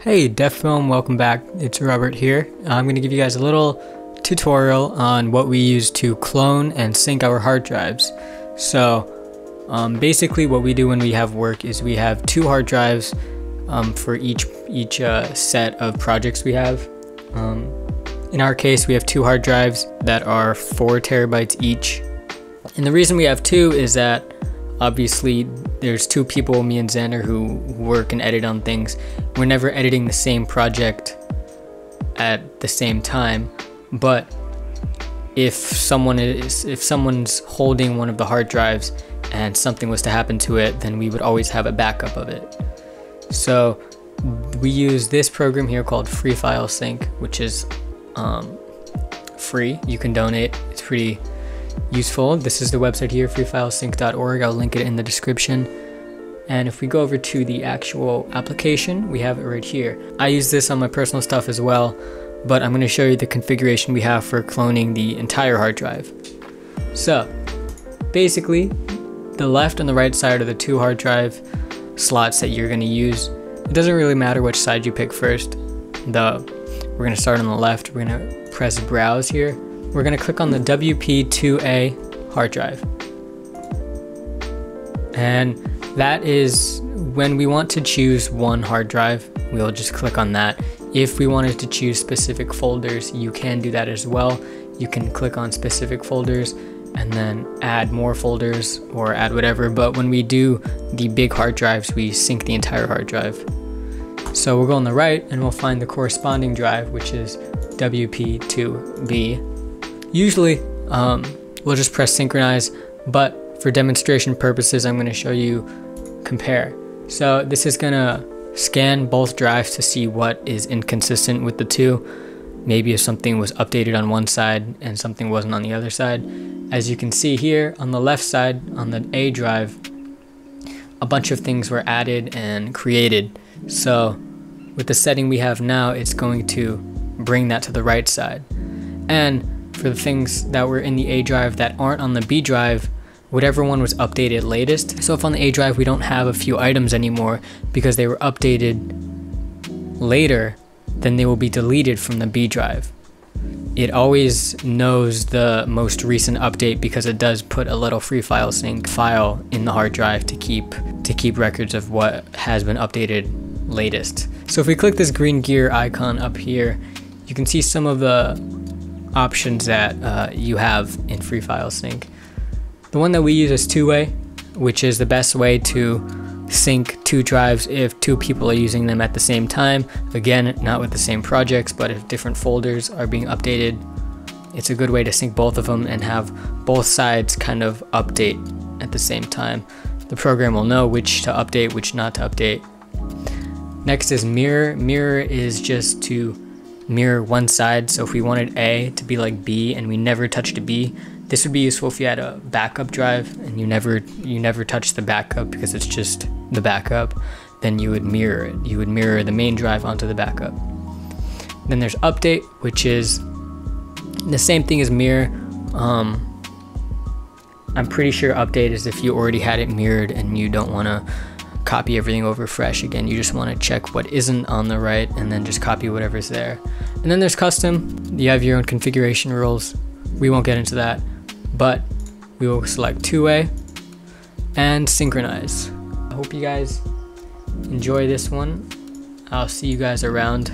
Hey Deft Film, welcome back. It's Robert here. I'm going to give you guys a little tutorial on what we use to clone and sync our hard drives. So um, basically what we do when we have work is we have two hard drives um, for each, each uh, set of projects we have. Um, in our case, we have two hard drives that are four terabytes each. And the reason we have two is that obviously there's two people, me and Xander, who work and edit on things. We're never editing the same project at the same time, but if someone is if someone's holding one of the hard drives and something was to happen to it, then we would always have a backup of it. So we use this program here called Free File Sync, which is um, free. You can donate. It's pretty useful. This is the website here, freefilesync.org. I'll link it in the description. And if we go over to the actual application, we have it right here. I use this on my personal stuff as well, but I'm going to show you the configuration we have for cloning the entire hard drive. So, basically, the left and the right side are the two hard drive slots that you're going to use. It doesn't really matter which side you pick first. The we're going to start on the left. We're going to press browse here we're going to click on the WP2A hard drive. And that is when we want to choose one hard drive, we'll just click on that. If we wanted to choose specific folders, you can do that as well. You can click on specific folders and then add more folders or add whatever. But when we do the big hard drives, we sync the entire hard drive. So we'll go on the right and we'll find the corresponding drive, which is WP2B Usually, um, we'll just press synchronize, but for demonstration purposes, I'm going to show you compare. So this is going to scan both drives to see what is inconsistent with the two. Maybe if something was updated on one side and something wasn't on the other side. As you can see here on the left side, on the A drive, a bunch of things were added and created. So with the setting we have now, it's going to bring that to the right side. And for the things that were in the A drive that aren't on the B drive, whatever one was updated latest. So if on the A drive we don't have a few items anymore because they were updated later, then they will be deleted from the B drive. It always knows the most recent update because it does put a little free file sync file in the hard drive to keep to keep records of what has been updated latest. So if we click this green gear icon up here, you can see some of the options that uh, you have in Free File Sync. The one that we use is two-way, which is the best way to sync two drives if two people are using them at the same time. Again, not with the same projects, but if different folders are being updated, it's a good way to sync both of them and have both sides kind of update at the same time. The program will know which to update, which not to update. Next is mirror. Mirror is just to mirror one side. So if we wanted A to be like B and we never touched a B, this would be useful if you had a backup drive and you never you never touch the backup because it's just the backup. Then you would mirror it. You would mirror the main drive onto the backup. Then there's update, which is the same thing as mirror. Um, I'm pretty sure update is if you already had it mirrored and you don't want to copy everything over fresh again. You just want to check what isn't on the right and then just copy whatever's there. And then there's custom. You have your own configuration rules. We won't get into that, but we will select two-way and synchronize. I hope you guys enjoy this one. I'll see you guys around.